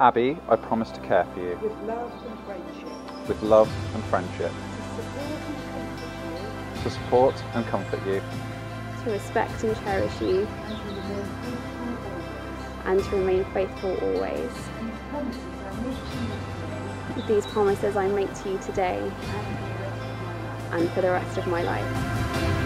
Abby, I promise to care for you. With love and friendship, with love and friendship, to support and comfort you, to respect and cherish you, and to remain faithful always. These promises I make to you today. And for the rest of my life.